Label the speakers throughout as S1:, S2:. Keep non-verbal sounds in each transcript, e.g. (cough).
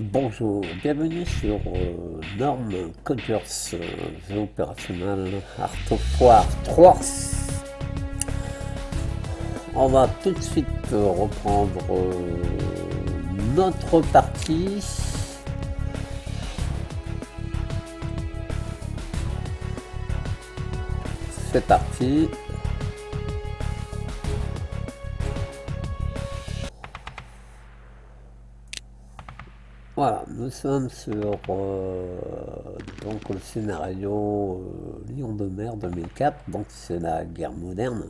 S1: Bonjour, bienvenue sur euh, Norm Coders euh, jeu opérationnel Art of War 3. On va tout de suite euh, reprendre euh, notre partie. C'est parti. Nous sommes sur euh, donc le scénario euh, Lion de mer 2004, donc c'est la guerre moderne.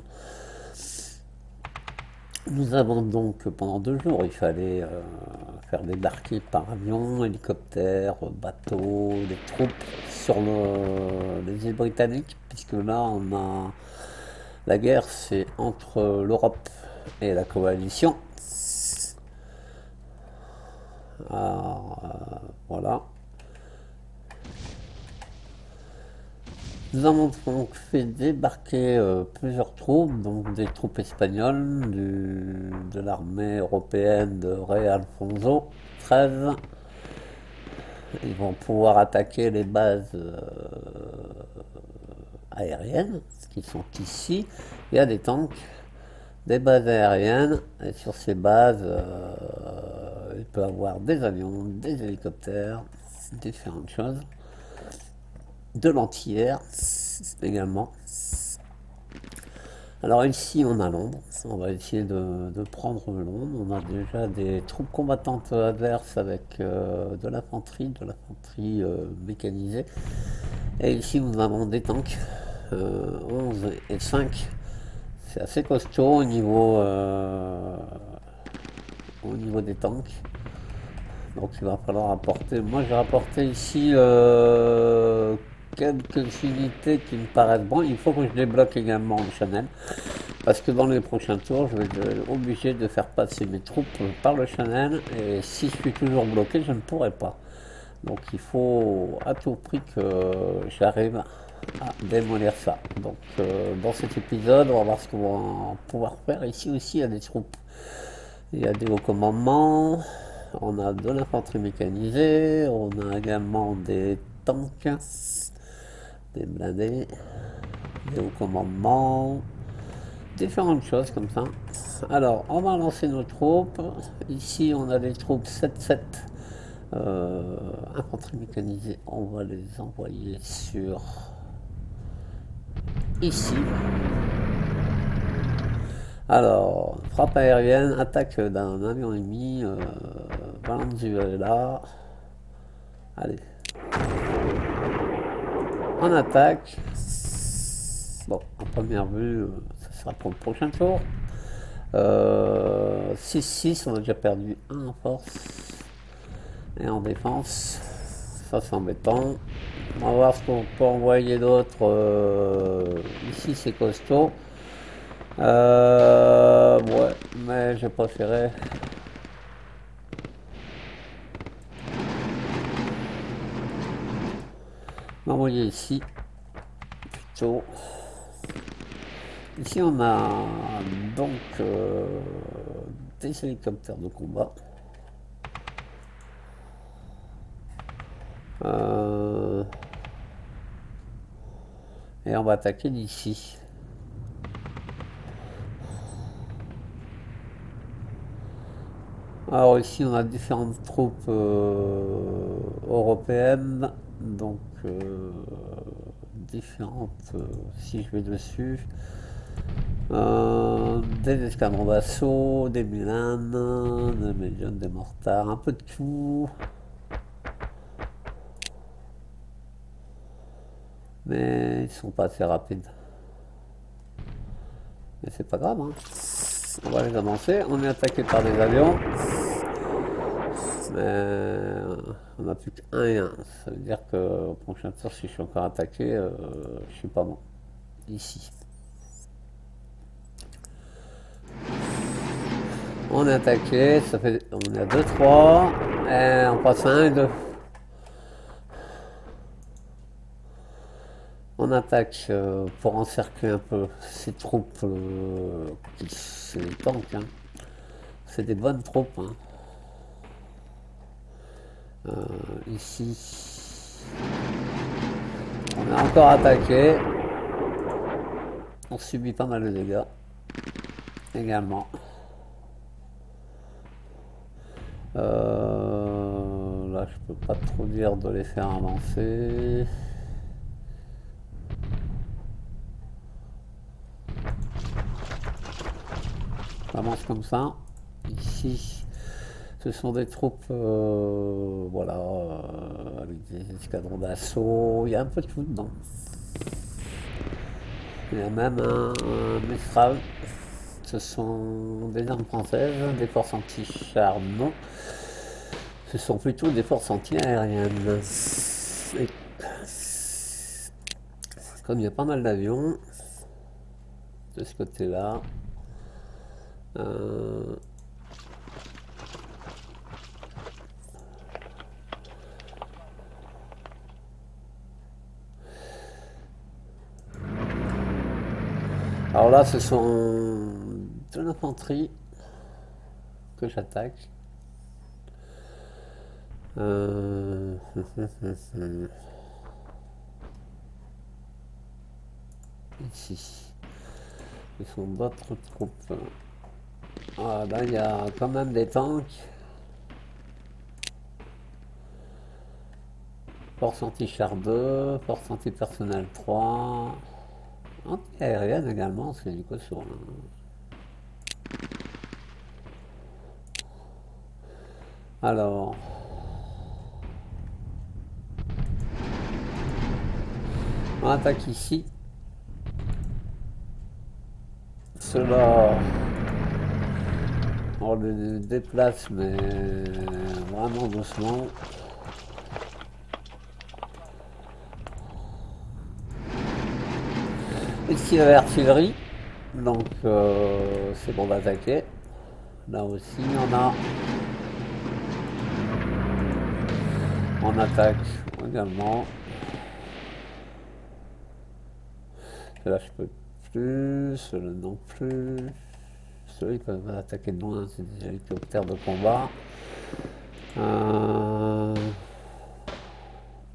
S1: Nous avons donc pendant deux jours, il fallait euh, faire débarquer par avion, hélicoptère, bateau, des troupes sur le- les îles britanniques, puisque là on a la guerre, c'est entre l'Europe et la coalition. Alors, euh, voilà. Nous avons donc fait débarquer euh, plusieurs troupes, donc des troupes espagnoles de l'armée européenne de Rey Alfonso XIII. Ils vont pouvoir attaquer les bases euh, aériennes qui sont ici. Il y a des tanks, des bases aériennes, et sur ces bases, euh, il peut avoir des avions, des hélicoptères, différentes choses de l'antillaire également. Alors ici on a Londres, on va essayer de, prendre Londres. On a déjà des troupes combattantes adverses avec euh, de l'infanterie, de l'infanterie euh, mécanisée. Et ici nous avons des tanks, euh, 11 et 5. C'est assez costaud au niveau, euh, au niveau des tanks. Donc il va falloir apporter. Moi j'ai rapporté ici euh, quelques unités qui me paraissent bon. Il faut que je débloque également le Chanel. Parce que dans les prochains tours, je vais être obligé de faire passer mes troupes par le Chanel. Et si je suis toujours bloqué, je ne pourrai pas. Donc il faut à tout prix que j'arrive à démolir ça. Donc euh, dans cet épisode, on va voir ce qu'on va pouvoir faire. Ici aussi, il y a des troupes. Il y a des hauts commandements, on a de l'infanterie mécanisée, on a également des tanks, des blindés, des hauts commandements, différentes choses comme ça. Alors, on va lancer nos troupes. Ici, on a des troupes 7-7. Euh, infanterie mécanisée, on va les envoyer sur ici. Alors, frappe aérienne, attaque d'un avion ennemi, euh, Valenzuela. Allez. En attaque. Bon, en première vue, euh, ça sera pour le prochain tour. Euh, 6-6, on a déjà perdu 1 en force. En défense, ça c'est embêtant. On va voir ce qu'on peut envoyer d'autre. Euh, ici c'est costaud. Euh, ouais, mais j'ai préféré. M'envoyer ici. Plutôt. Ici on a donc euh, des hélicoptères de combat. Euh, et on va attaquer d'ici. Alors ici on a différentes troupes euh, européennes, donc euh, différentes, si je vais dessus, des escadrons d'assaut, des Milan, des Médium, des mortars, un peu de tout. Mais ils sont pas assez rapides. Mais c'est pas grave, hein. On va les avancer. On est attaqué par des avions. Mais euh, on n'a plus qu'un et un. Ça veut dire que au prochain tour, si je suis encore attaqué, euh, je suis pas bon. Ici. On est attaqué, ça fait. On est à 2-3. Et on passe à 1 et 2. On attaque euh, pour encercler un peu ces troupes. euh, c'est tanks. hein. C'est des bonnes troupes. hein. Euh, ici, on est encore attaqué. On subit pas mal de dégâts également. Euh, là, je peux pas trop dire de les faire avancer. J'avance comme ça. Ici, ce sont des troupes, euh, voilà, euh, avec des escadrons d'assaut. Il y a un peu de tout dedans. Il y a même un, un. Ce sont des armes françaises, des forces anti-char, non. Ce sont plutôt des forces anti-aériennes. Comme il y a pas mal d'avions de ce côté-là, euh, Alors là, ce sont de l'infanterie que j'attaque. Euh, (laughs) Ici. Ce sont d'autres troupes. Ah, là, il y a quand même des tanks. Force anti-char 2, force anti-personnel 3. Anti-aérienne également, c'est du coup sur. Alors. On attaque ici. Cela. On le déplace, mais vraiment doucement. Ici, il y donc euh, c'est bon d'attaquer. Là aussi, on a. On attaque également. Là, je peux plus, cela non plus. Ceux-là, ils peuvent attaquer de loin, c'est des hélicoptères de combat. Euh...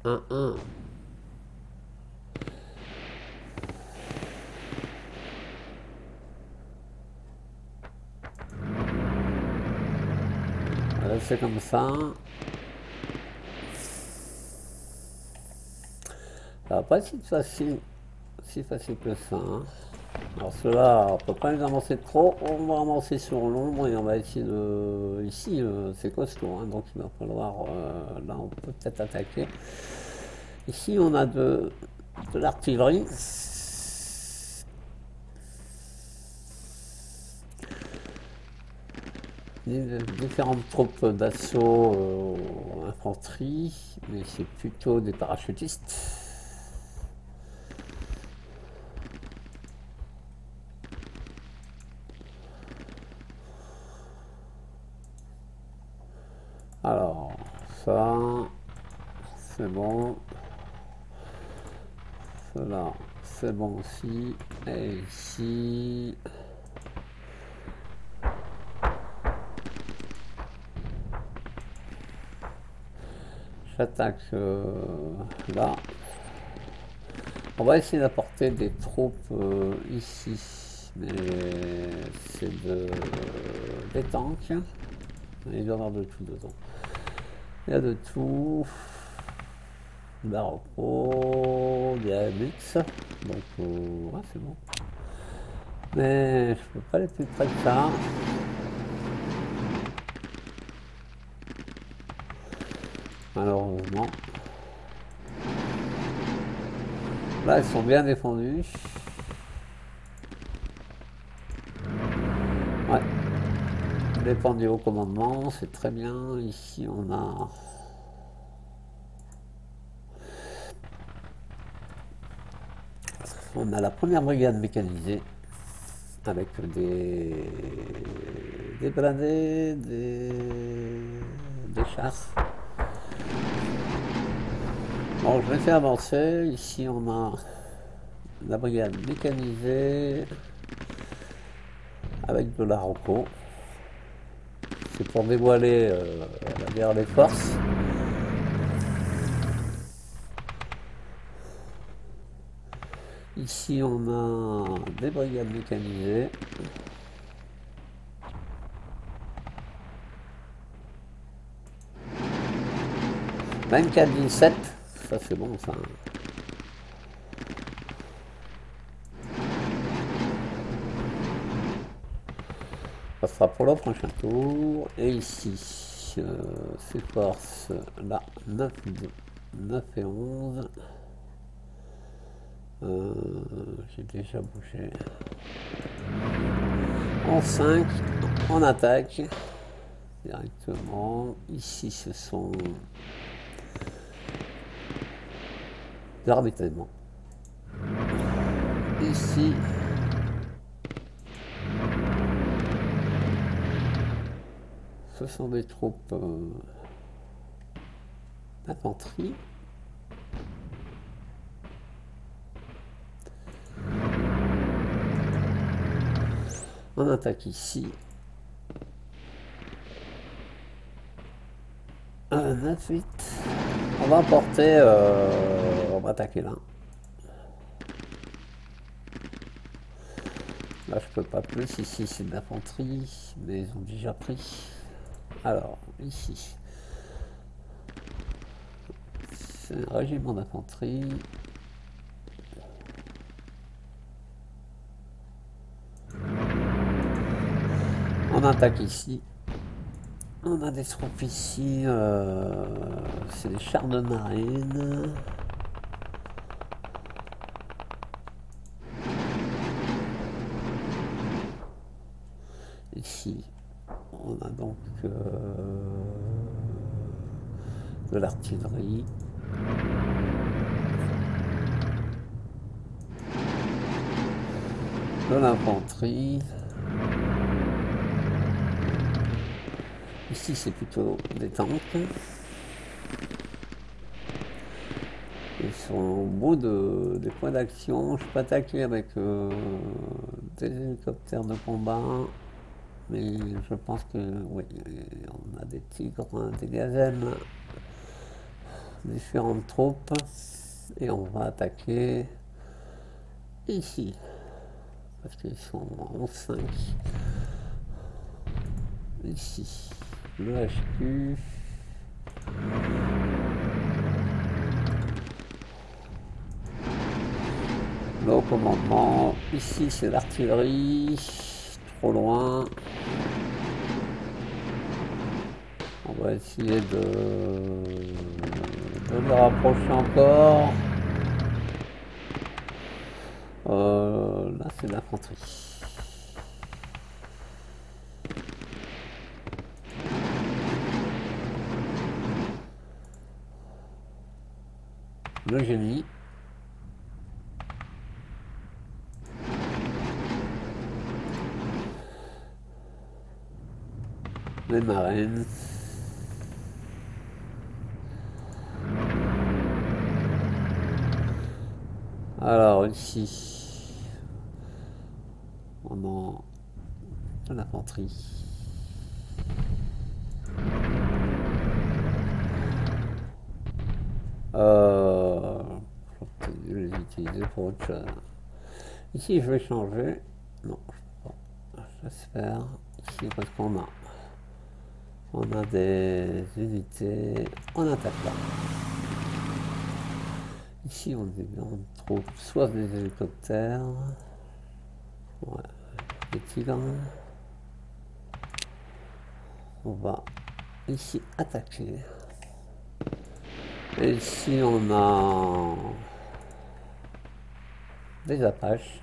S1: 1-1. Voilà, c'est comme ça. Ça va pas être si facile, si facile que ça. hein. Alors ceux-là, on peut pas les avancer trop, on va avancer sur l'ombre et on va essayer de... Ici, euh, c'est costaud, hein, donc il va falloir... euh, là, on peut peut-être attaquer. Ici, on a de, l'artillerie. Différentes troupes d'assaut euh, infanterie, mais c'est plutôt des parachutistes. Alors, ça, c'est bon. Cela, c'est bon aussi. Et ici. J'attaque euh, là. On va essayer d'apporter des troupes euh, ici. Mais c'est de, des tanks. Il doit y avoir de tout dedans. Il y a de tout. Barocco, il y. Donc, euh, ouais, c'est bon. Mais je peux pas aller plus près que ça. Malheureusement. Là, ils sont bien défendus. Défendu au commandement, c'est très bien. Ici, on a... On a la première brigade mécanisée avec des, des blindés, des, des chars. Bon, je vais faire avancer. Ici, on a la brigade mécanisée avec de la roco c'est pour dévoiler euh, les forces. Ici, on a des brigades mécanisées. Même 4 17 ça c'est bon ça. Sera pour le prochain tour. Et ici, euh, c'est force là, 9, 9 et 11. Euh, j'ai déjà bougé. En 5, on attaque directement. Ici, ce sont des Ici, ce sont des troupes euh, d'infanterie. On attaque ici. Un 9, 8. On va emporter, euh, on va attaquer là. Là je peux pas plus, ici c'est de l'infanterie, mais ils ont déjà pris. Alors, ici. C'est un régiment d'infanterie. On attaque ici. On a des troupes ici. Euh, c'est des chars de marine. Ici, on a donc euh, de l'artillerie. De l'infanterie. Ici, c'est plutôt des tanks. Ils sont au bout de, des points d'action. Je peux attaquer avec euh, des hélicoptères de combat. Mais je pense que oui, on a des tigres, des gazelles, différentes troupes. Et on va attaquer ici. Parce qu'ils sont en 5. Ici le HQ. Le commandement. Ici, c'est l'artillerie. Trop loin. On va essayer de, de rapprocher encore. Euh, là, c'est l'infanterie. le génie. Alors ici, on a l'infanterie. Euh, je vais les utiliser pour autre chose. Ici, je vais changer. Non, je vais faire ici parce qu'on a on a des unités. On attaque là. Ici, on, on trouve soit des hélicoptères, ouais, des tigres. On va ici attaquer. Et ici, on a des apaches.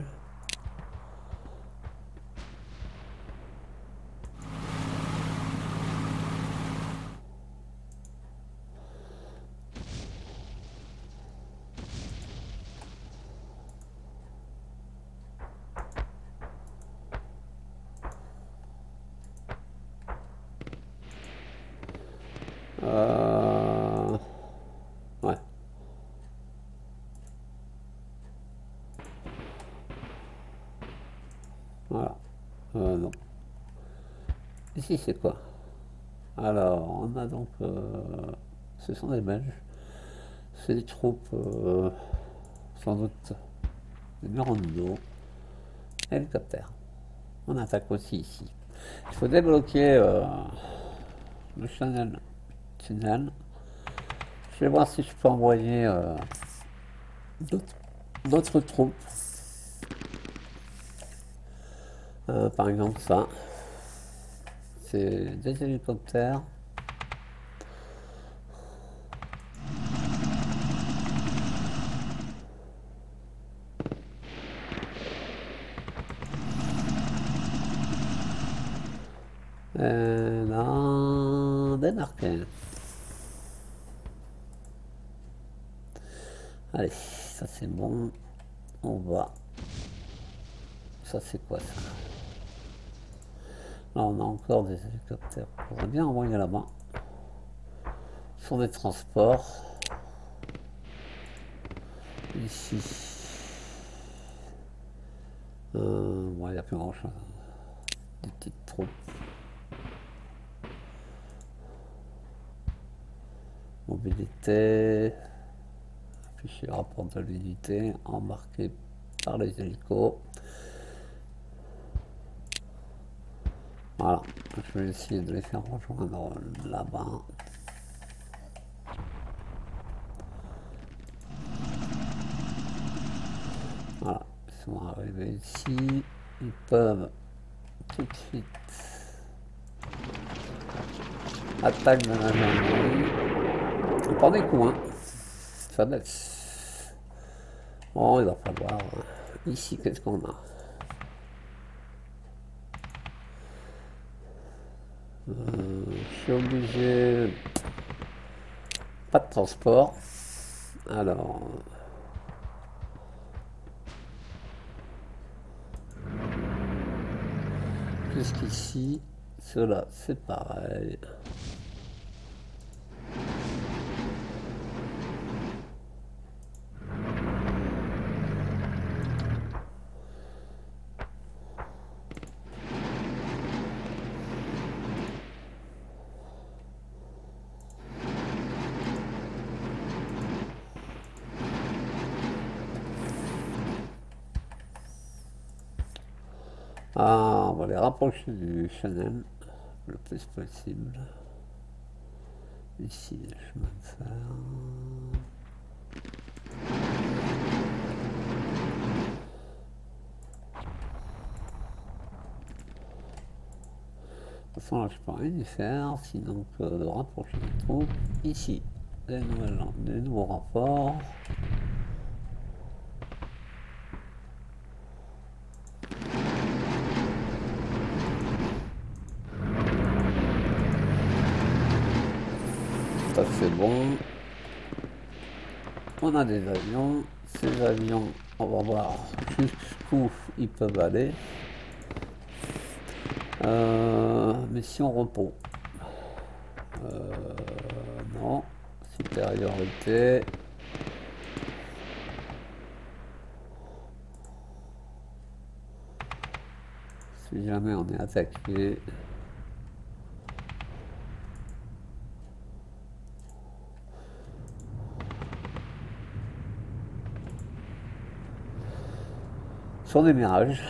S1: C'est quoi? Alors, on a donc... Euh, ce sont des Belges. C'est des troupes, euh, sans doute, des Mirondo, hélicoptère. On attaque aussi ici. Il faut débloquer euh, le channel tunnel. Je vais voir si je peux envoyer d'autres- troupes. Par exemple ça. C'est des hélicoptères. Euh, là, démarqué. Allez, ça c'est bon. On va. Ça c'est quoi ça Là on a encore des hélicoptères. On bien envoyer là-bas. Sont des transports. Ici. Euh, bon, il n'y a plus grand chose. Des petites troupes. Mobilité. Afficher rapport de l'unité embarqué par les hélicos. Voilà, je vais essayer de les faire rejoindre là-bas. Voilà, ils sont arrivés ici. Ils peuvent tout de suite attaque de la gendarmerie. On prend des coups, hein. Ça baisse. Bon, il va falloir. euh, Ici, qu'est-ce qu'on a? Euh, Je suis obligé. Pas de transport. Alors. Jusqu'ici, cela c'est pareil. Ah, on va rapprocher du Chanel le plus possible. Ici, les chemins de fer. De toute façon, là, je peux rien y faire, sinon que de rapprocher les troupes. Ici, des, nouvelles, des nouveaux rapports. Ça c'est On a des avions. Ces avions, on va voir (laughs) jusqu'où ils peuvent aller. Euh, mission repos. Euh, non. Supériorité. Si jamais on est attaqué. Sont des mirages.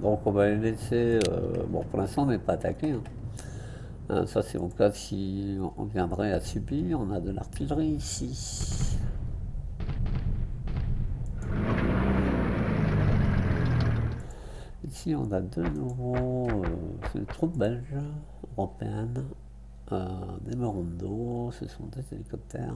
S1: Donc on va les laisser. euh, bon, pour l'instant, on n'est pas attaqué. hein. Hein, ça, c'est au cas si on viendrait à subir. On a de l'artillerie ici. Ici, on a de nouveau euh, c'est des troupes belges, européennes, euh, des Morondo, ce sont des hélicoptères.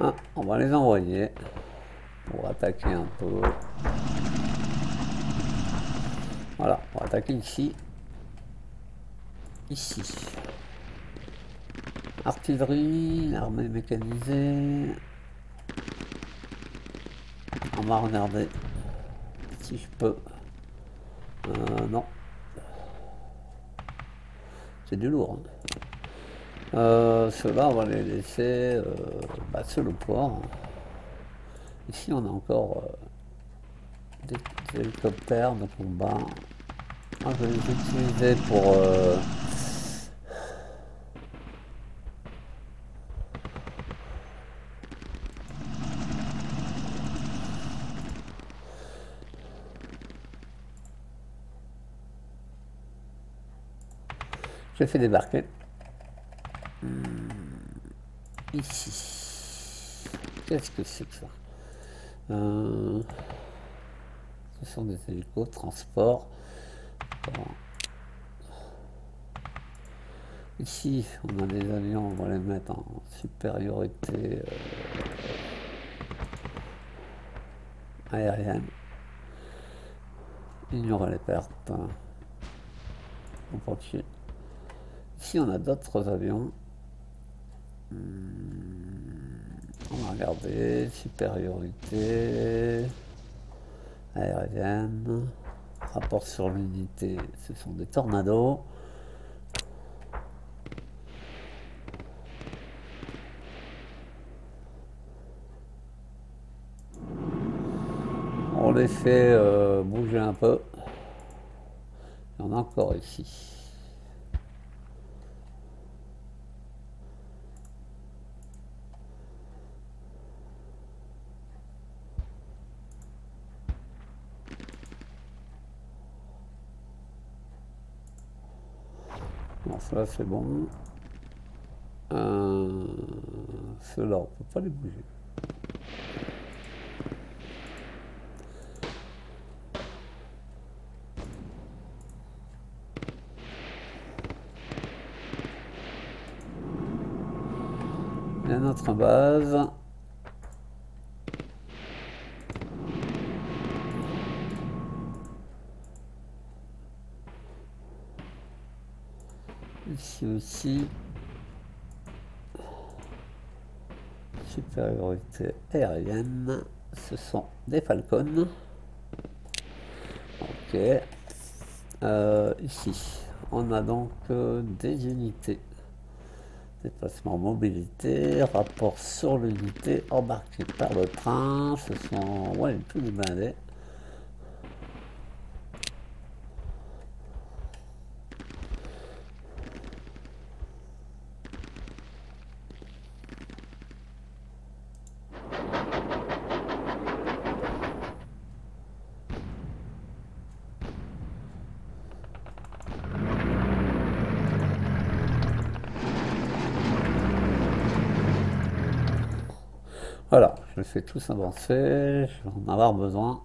S1: Ah, on va les envoyer pour attaquer un peu. Voilà, on attaquer ici. Ici. Artillerie, armée mécanisée. On va regarder si je peux. Euh, non. C'est du lourd. hein. Euh, Ceux-là, on va les laisser euh, bah, le port. Ici, on a encore euh, des, hélicoptères de combat. Ah, je vais les utiliser pour... Euh, je les fais débarquer. Qu'est-ce que c'est que ça euh, Ce sont des hélicos, transport. Ici, on a des avions, on va les mettre en supériorité euh, aérienne. Ignorer les pertes. On. Ici, on a d'autres avions. Hmm, on va regarder. Supériorité aérienne. Rapport sur l'unité. Ce sont des tornados. On les fait euh, bouger un peu. Il y en a encore ici. C'est bon. Euh, Ceux-là, on peut pas les bouger. Il y a notre base. Ici. Supériorité aérienne. Ce sont des Falcons. Ok. Euh, ici, on a donc euh, des unités. Déplacement mobilité, rapport sur l'unité embarquée par le train. Ce sont ouais, tous les blindés. Voilà, je fais tous avancer, je vais en avoir besoin.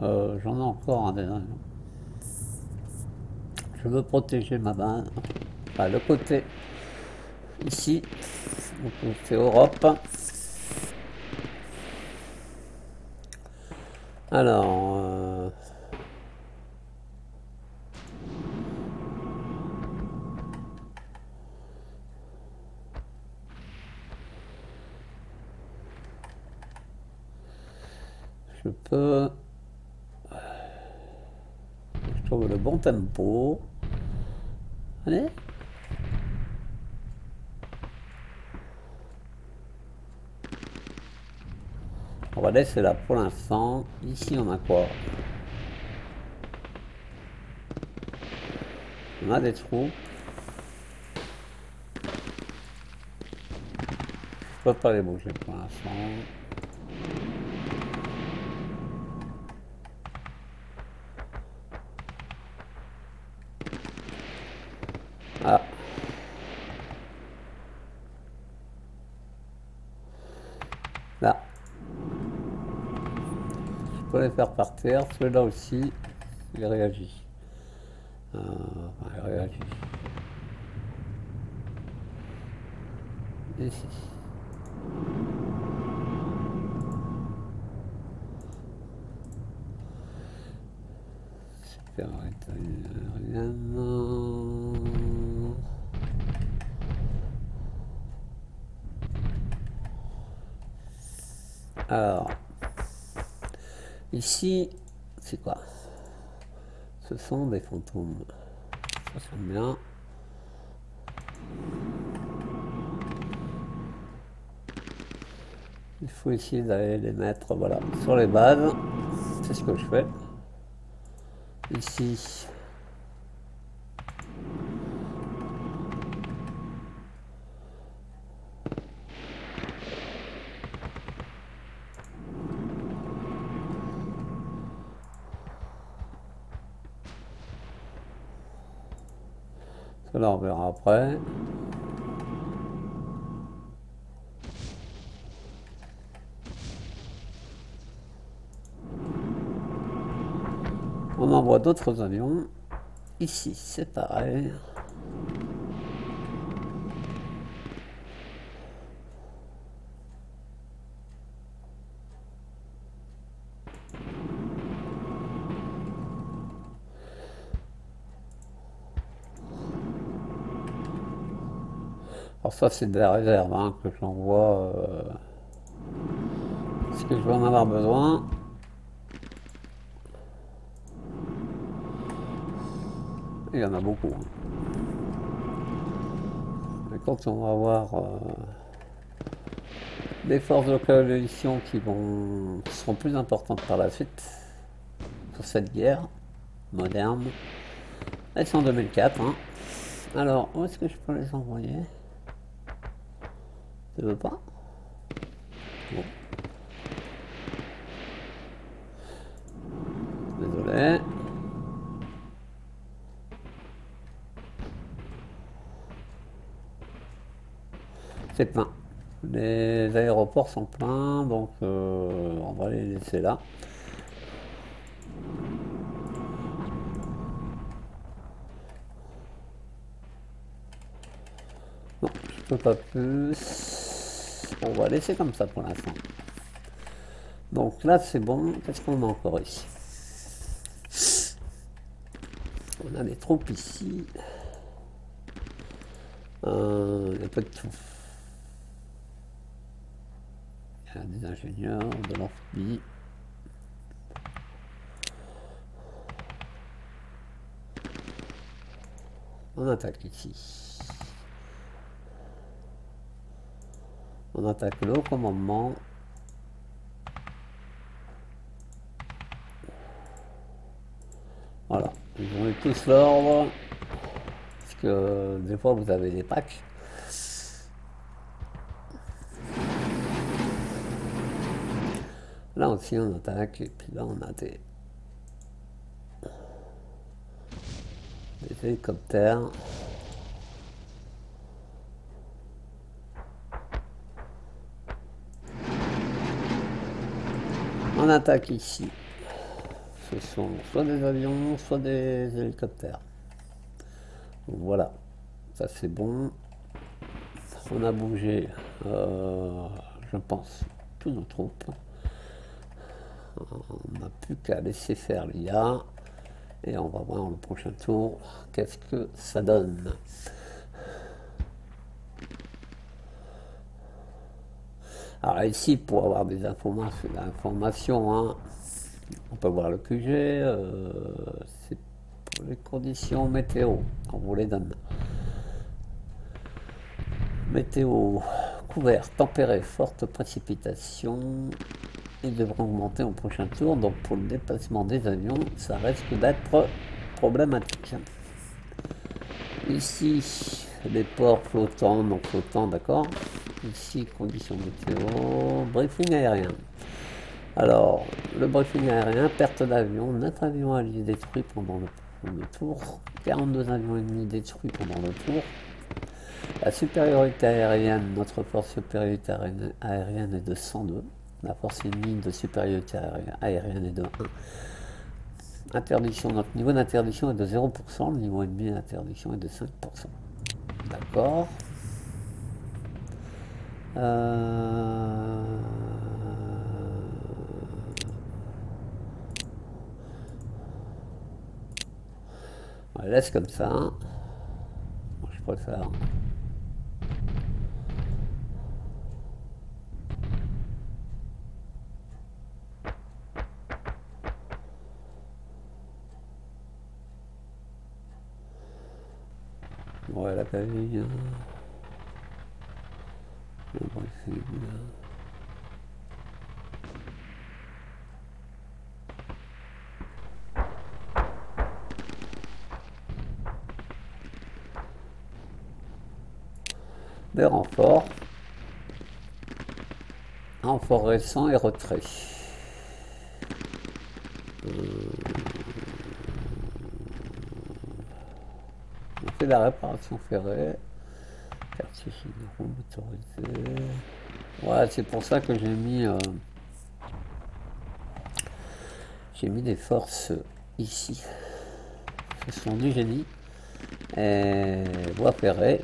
S1: Euh, J'en ai encore un avions. Je veux protéger ma. Enfin, le côté ici, le côté Europe. Alors, euh, je trouve le bon tempo. Allez. On va laisser là pour l'instant. Ici, on a quoi? On a des trous. Je peux pas les bouger pour l'instant. Ah. Là. Faire partir. Celui-là aussi, il réagit. Euh, il réagit. Ici. Super. Alors, ici, c'est quoi? Ce sont des fantômes. Ça sonne bien. Il faut essayer d'aller les mettre voilà, sur les bases. C'est ce que je fais. Ici. Cela, on envoie d'autres avions. Ici, c'est pareil. Ça c'est de la réserve hein, que j'envoie. Euh, ce que je vais en avoir besoin? Il y en a beaucoup. Hein. Mais quand on va avoir euh, des forces de coalition qui vont qui seront plus importantes par la suite pour cette guerre moderne. Elles sont en 2004. Hein. Alors, où est-ce que je peux les envoyer? Pas? Bon. Désolé. C'est plein. Les aéroports sont pleins, donc euh, on va les laisser là. Non, je peux pas plus. On va laisser comme ça pour l'instant. Donc là c'est bon. Qu'est-ce qu'on a encore ici? On a des troupes ici. Euh, il de tout. Il des ingénieurs, de l'amphibie. On attaque ici. On attaque le commandement. Voilà, ils ont eu tous l'ordre. Parce que des fois vous avez des packs. Là aussi on attaque et puis là on a des, des hélicoptères. On attaque ici. Ce sont soit des avions, soit des hélicoptères. voilà, ça c'est bon. On a bougé, euh, je pense, tous nos troupes. On n'a plus qu'à laisser faire l'IA. Et on va voir le prochain tour qu'est-ce que ça donne? Alors ici, pour avoir des informations, hein, on peut voir le QG, euh, c'est pour les conditions météo, on vous les donne. Météo couvert, tempéré, forte précipitation, il devrait augmenter au prochain tour. Donc pour le déplacement des avions, ça risque d'être problématique. Ici, les ports flottants, non flottants, d'accord. Ici, conditions météo, briefing aérien. Alors, le briefing aérien, perte d'avion, 9 avions alliés détruits pendant le, le tour, 42 avions ennemis détruits pendant le tour. La supériorité aérienne, notre force supériorité aérienne est de 102. La force ennemie de supériorité aérienne est de 1. Interdiction, notre niveau d'interdiction est de 0%, le niveau ennemi d'interdiction est de 5%. D'accord? Euh... Laisse comme ça. Moi, je préfère. Ouais, la paville. Le briefing. Des renforts. Renfort récent et retrait. effectuer la réparation ferrée. Ouais, c'est pour ça que j'ai mis... euh, j'ai mis des forces ici. Ce sont du génie. Et voie ferrée,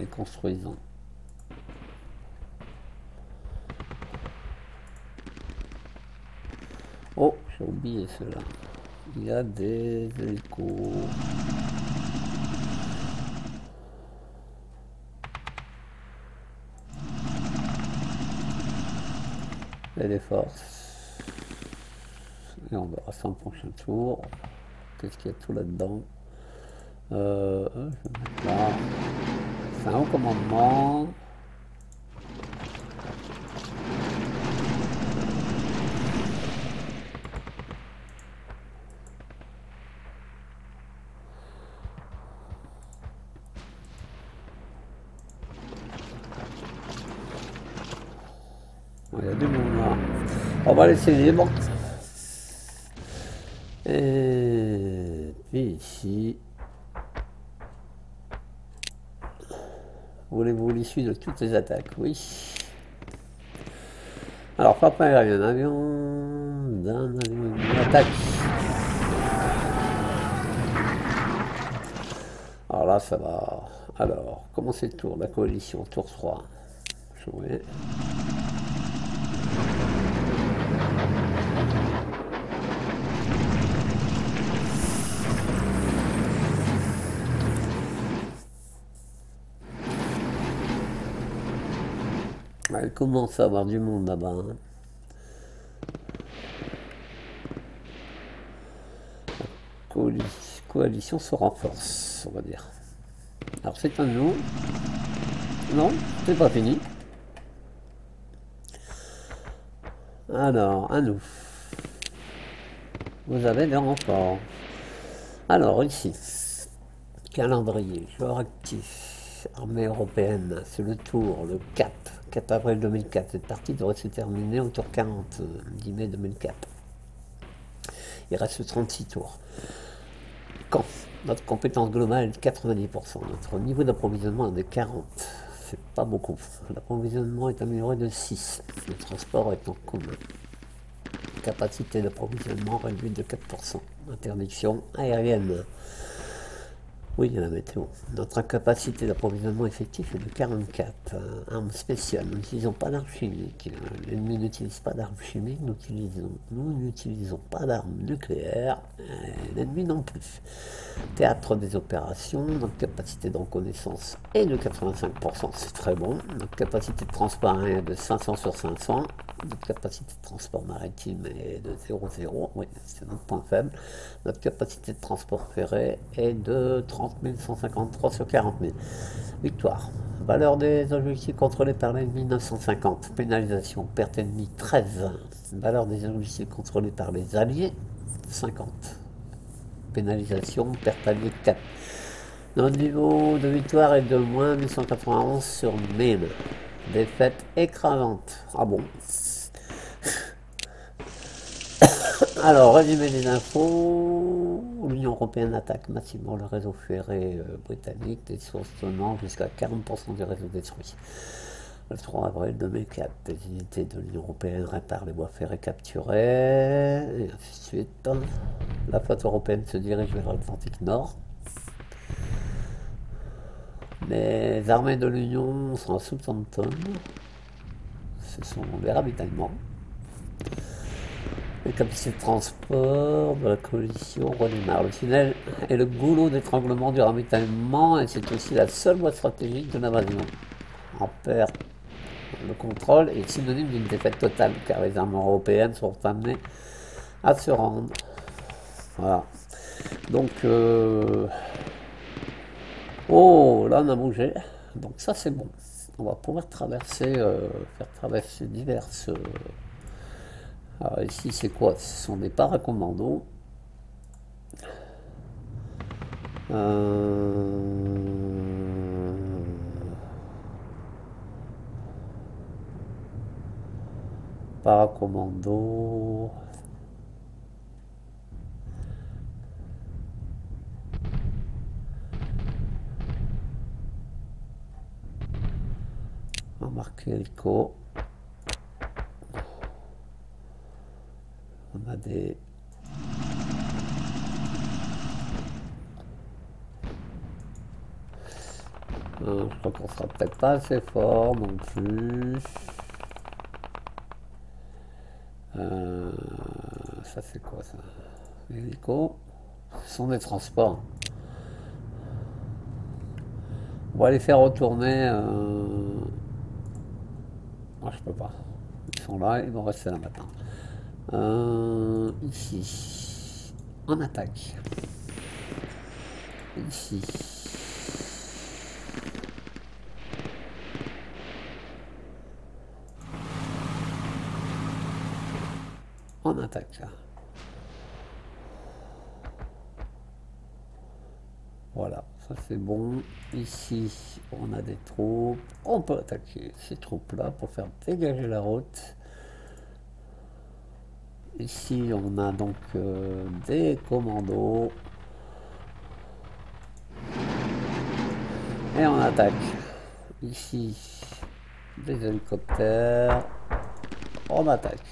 S1: ils construisent. Oh, j'ai oublié cela. Il y a des hélicos. A des forces. Et on verra ça au prochain tour. Qu'est-ce qu'il y a tout là-dedans? Euh, je là. Un haut commandement. Il y a monde là. On va laisser libre. Et puis ici. De toutes les attaques Oui. Alors, frappe aérienne, avion, d'un avion, attaque. Alors là, ça va. Alors, comment c'est le tour La coalition, tour 3. Jouer. Elle commence à avoir du monde là-bas. hein. Coalition se renforce, on va dire. Alors c'est un nous. Non, c'est pas fini. Alors, à nous. Vous avez des renforts. Alors, ici. Calendrier, joueur actif, armée européenne, c'est le tour, le 4, 4 avril 2004. Cette partie devrait se terminer au tour 40, euh, 10 mai 2004. Il reste 36 tours. Notre compétence globale est de 90%, notre niveau d'approvisionnement est de 40%. C'est pas beaucoup. L'approvisionnement est amélioré de 6. Le transport est en commun. Capacité d'approvisionnement réduite de 4%. Interdiction aérienne. Oui, il y a la météo. Notre incapacité d'approvisionnement effectif est de 44. Euh, armes spéciales. Nous n'utilisons pas d'armes chimiques. Euh, L'ennemi n'utilise pas d'armes chimiques. Nous utilisons- nous n'utilisons pas d'armes nucléaires. Euh, L'ennemi non plus. Théâtre des opérations. Notre capacité de reconnaissance est de 85%. C'est très bon. Notre capacité de transport est de 500 sur 500. Notre capacité de transport maritime est de 0,0. Oui, c'est notre point faible. Notre capacité de transport ferré est de 30 153 sur 40 000. Victoire. Valeur des objectifs contrôlés par l'ennemi 950. Pénalisation. Perte ennemie 13. Valeur des objectifs contrôlés par les alliés 50. Pénalisation. Perte alliée 4. Notre niveau de victoire est de moins 1191 sur 1000. Défaite écrasante. Ah bon (coughs) Alors, résumé des infos. L'Union européenne attaque massivement le réseau ferré euh, britannique, des sources tenant jusqu'à 40% du réseau détruit. Le 3 avril 2004, des unités de l'Union européenne réparent les voies ferrées capturées, et ainsi de suite. La flotte européenne se dirige vers l'Atlantique Nord. Les armées de l'Union sont à Southampton. Ce sont les ravitaillements. Les capacités de transport de la coalition redémarre. Le tunnel est le goulot d'étranglement du ravitaillement et c'est aussi la seule voie stratégique de l'invasion. En perd le contrôle est synonyme d'une défaite totale car les armes européennes sont amenées à se rendre. Voilà. Donc, euh, oh, là on a bougé. Donc ça c'est bon. On va pouvoir traverser, euh, faire traverser diverses. euh, alors ici, c'est quoi? Ce sont des paracommandos. Euh... Paracommandos... Marquer le. On a des Euh, je crois qu'on sera peut-être pas assez fort non plus. Euh, ça c'est quoi ça? L'hélico? Ce sont des transports. On va les faire retourner. Euh... Moi je peux pas. Ils sont là, ils vont rester là maintenant. Euh, ici. En attaque. Ici. en attaque. Voilà, ça c'est bon. Ici, on a des troupes. On peut attaquer ces troupes-là pour faire dégager la route. Ici, on a donc euh, des commandos. Et on attaque. Ici, des hélicoptères. On attaque.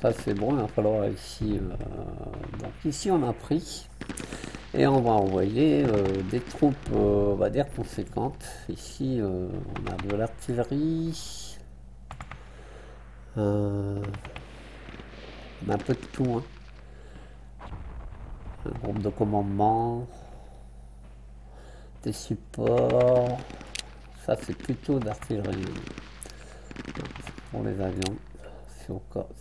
S1: Ça c'est bon, il va falloir ici. Euh, donc ici on a pris. Et on va envoyer euh, des troupes, euh, on va dire, conséquentes. Ici on a de l'artillerie. on a un peu de tout. Hein. Un groupe de commandement. Des supports. Ça c'est plutôt d'artillerie. Pour les avions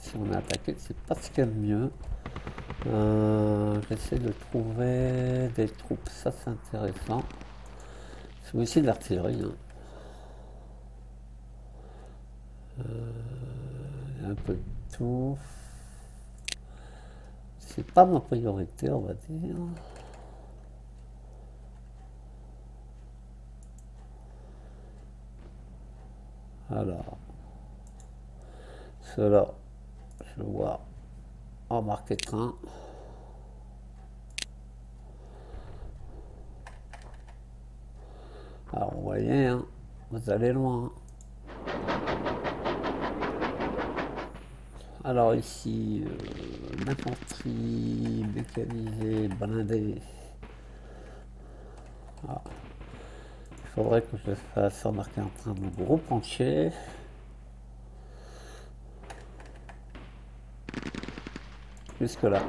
S1: si on, est attaqué, c'est pas ce qu'il y a de mieux. Euh, j'essaie de trouver des troupes, ça c'est intéressant. C'est aussi de l'artillerie. Hein. Euh, un peu de tout. C'est pas ma priorité, on va dire. Alors. Cela, je vois en marqué train. Alors, vous voyez, vous allez loin. Alors ici, euh, l'infanterie mécanisée, blindée. Ah. Il faudrait que je fasse remarquer un train de groupe entier. Jusque-là.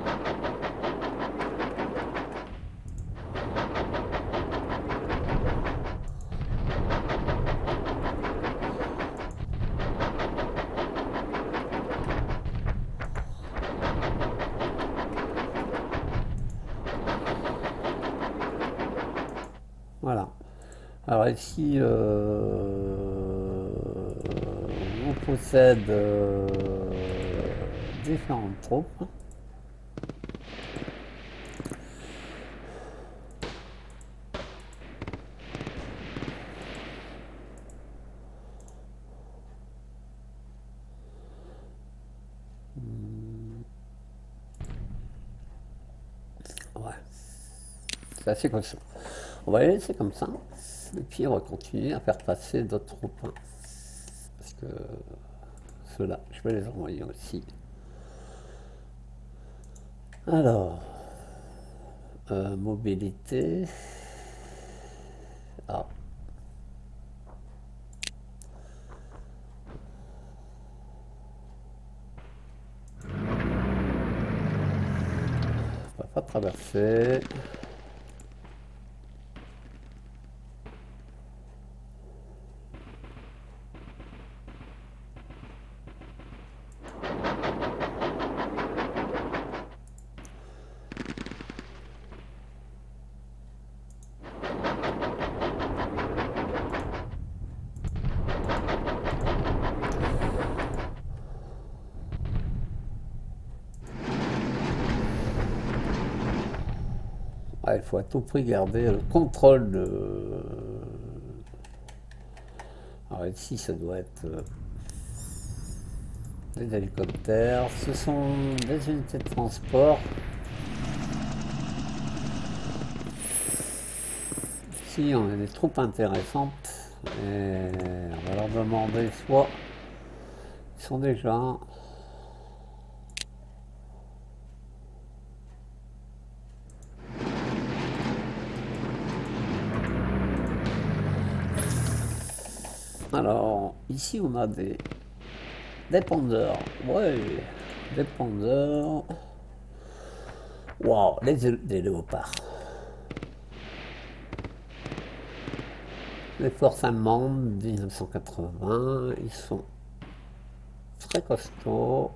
S1: Voilà. Alors ici, euh, on possède euh, différentes troupes. C'est comme ça. On va les laisser comme ça. Et puis on va continuer à faire passer d'autres troupes. Hein. Parce que ceux-là, je vais les envoyer aussi. Alors, euh, mobilité. Ah. On va pas traverser. Il faut à tout prix garder le contrôle de... Alors ici, ça doit être euh, des hélicoptères. Ce sont des unités de transport. ici, on a des troupes intéressantes. Et on va leur demander soit ils sont déjà Alors, ici on a des dépendeurs. Ouais, dépendeurs. Waouh, les, léopards. Les forces allemandes 1980, ils sont très costauds.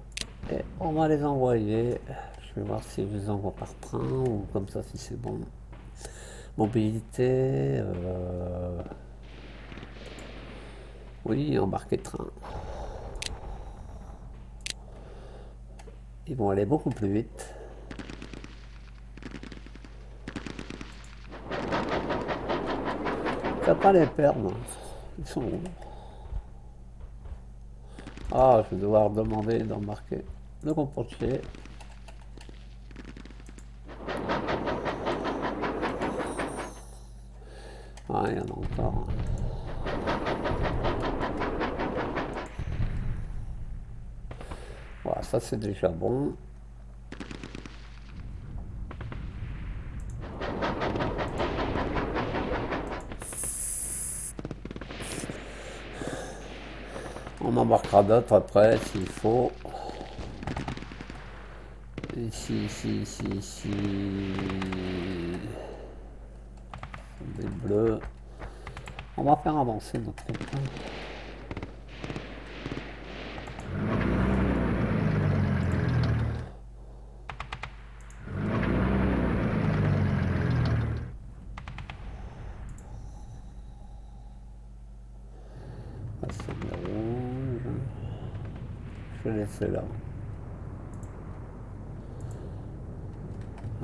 S1: Et on va les envoyer. Je vais voir si je les envoie par train ou comme ça si c'est bon. Mobilité. Euh, oui, embarquer train. Ils vont aller beaucoup plus vite. Ça pas les perdre. Ils sont où? Ah, je vais devoir demander d'embarquer le comportier. Ah, il y en a encore. Voilà, ça c'est déjà bon. On embarquera d'autres après s'il faut. Ici, ici, ici, ici. Des bleus. On va faire avancer notre point. là.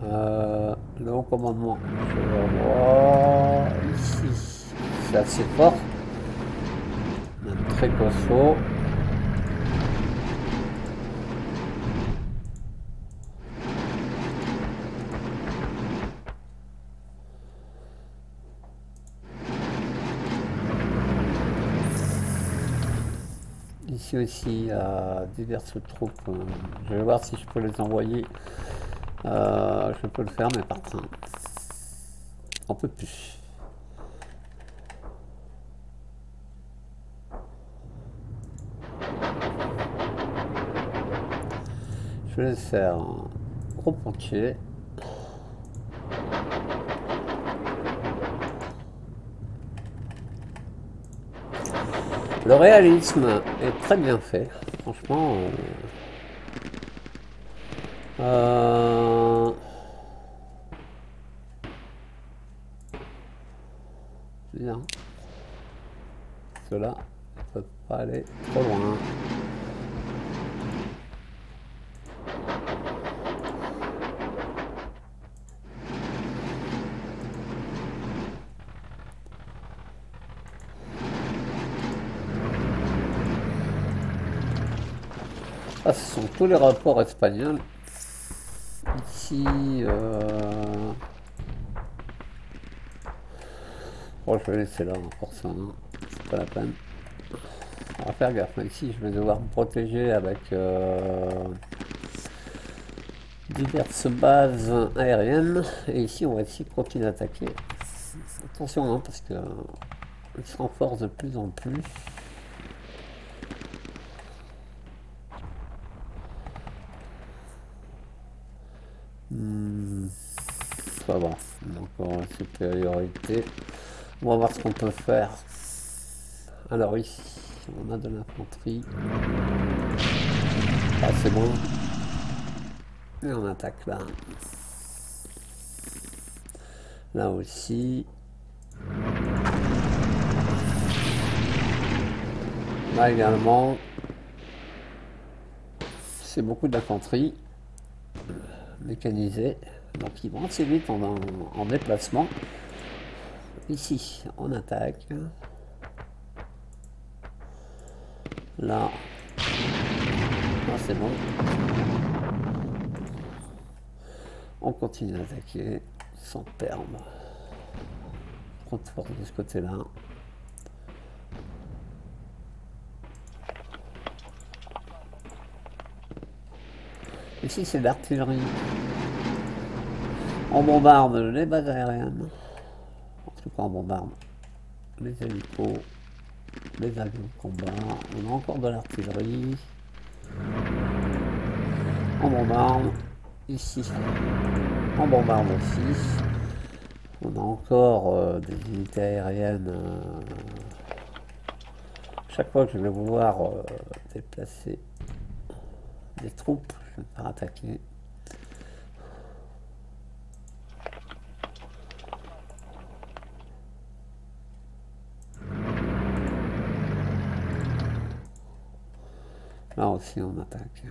S1: Euh, le haut commandement, je le vois ici. C'est assez fort. Très costaud. ici aussi à diverses troupes. Euh, je vais voir si je peux les envoyer. Euh, je peux le faire, mais par train. Un peu plus. Je vais faire un gros pontier. Le réalisme est très bien fait, franchement. Euh bien. Cela ne peut pas aller trop loin. Ah, ce sont tous les rapports espagnols. Ici, euh... Bon, je vais laisser là, pour ça, hein. c'est pas la peine. On va faire gaffe, ici je vais devoir me protéger avec euh, diverses bases aériennes. Et ici, on va de continuer d'attaquer. Attention, hein, parce que ils se renforcent de plus en plus. Hmm, ça va. Encore une On va voir ce qu'on peut faire. Alors ici, on a de l'infanterie. Ah, c'est bon. Et on attaque là. Là aussi. Là également. C'est beaucoup d'infanterie mécanisés. Donc ils vont assez vite en, déplacement. Ici, on attaque. Là. c'est bon. On continue d'attaquer sans perdre. trop de force de ce côté-là. Ici, c'est l'artillerie. On bombarde les bases aériennes. En tout cas, on bombarde les hélicos, les avions de combat. On a encore de l'artillerie. On bombarde ici. On bombarde aussi. On a encore euh, des unités aériennes. Euh, chaque fois que je vais vouloir euh, déplacer des troupes, je vais me faire attaquer. Là aussi on attaque.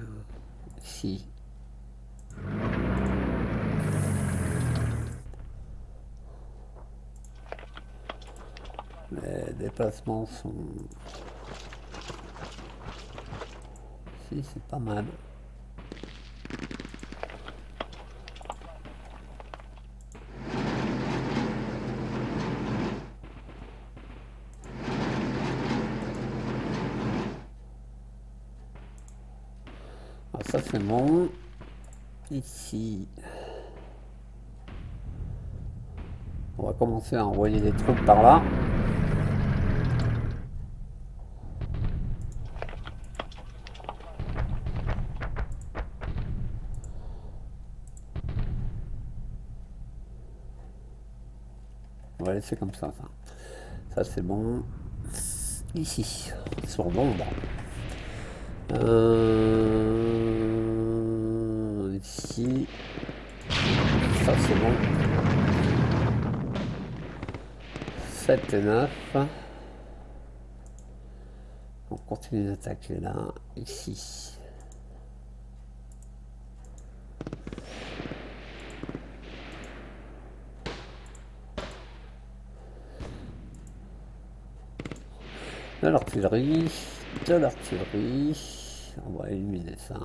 S1: Ici. Les déplacements sont... Si, c'est pas mal. C'est bon. Ici. On va commencer à envoyer des troupes par là. On va laisser comme ça. Ça, ça c'est bon. Ici, sur l'ombre. Euh, Ça c'est bon. 7 et 9. On continue d'attaquer là, ici. De l'artillerie, de l'artillerie. On va éliminer ça.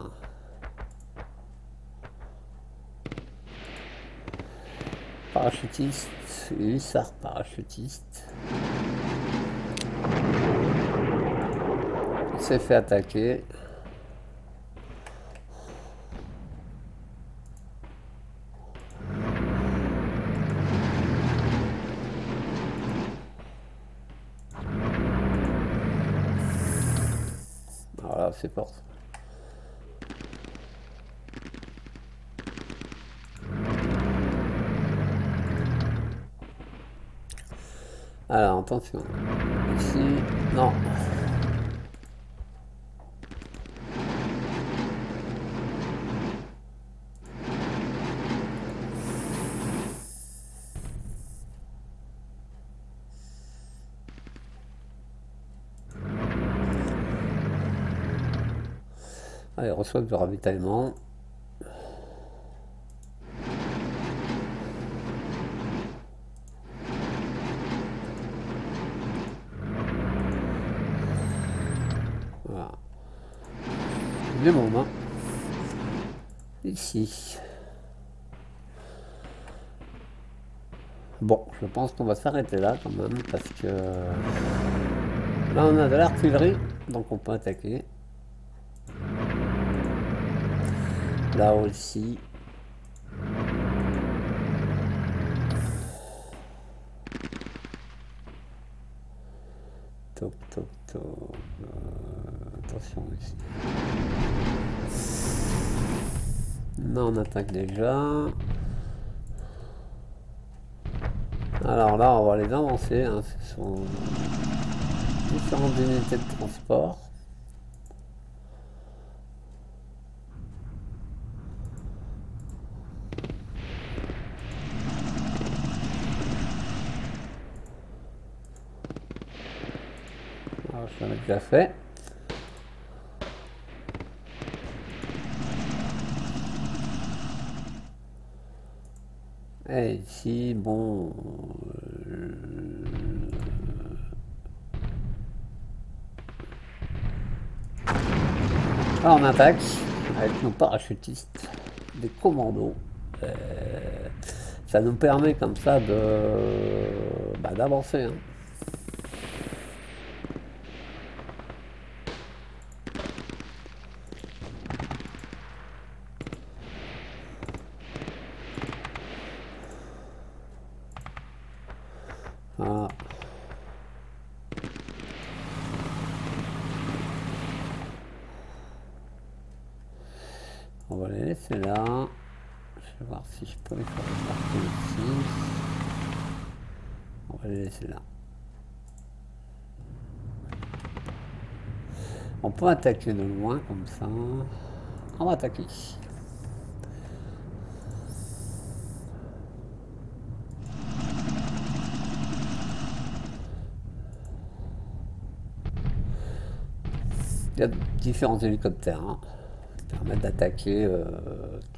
S1: Parachutiste, hussard parachutiste. S'est fait attaquer. Voilà, c'est fort. Alors, attention. Ici, non. Allez, reçoit du ravitaillement. Voilà. Du monde, hein. Bon, je pense qu'on va s'arrêter là quand même parce que là on a de l'artillerie, donc on peut attaquer. Là aussi. Top, top, top. Euh, attention ici. Non, on attaque déjà. Alors là, on va les avancer. Hein. Ce sont différentes unités de transport. Alors, je l'ai déjà fait. Et ici, bon... euh, on attaque avec nos parachutistes, des commandos. Euh, ça nous permet comme ça de bah, d'avancer. Hein. Ah. On va les laisser là. Je vais voir si je peux les faire repartir ici. On va les laisser là. Attaquer de loin comme ça. On va attaquer. Il y a différents hélicoptères hein, qui permettent d'attaquer euh,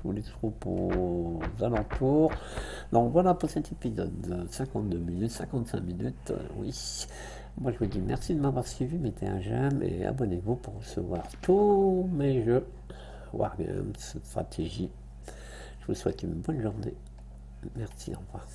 S1: tous les troupes aux alentours. Donc voilà pour cet épisode. 52 minutes, 55 minutes, euh, oui. Moi je vous dis merci de m'avoir suivi, mettez un j'aime et abonnez-vous pour recevoir tous mes jeux Wargames, stratégie. Je vous souhaite une bonne journée. Merci, au revoir.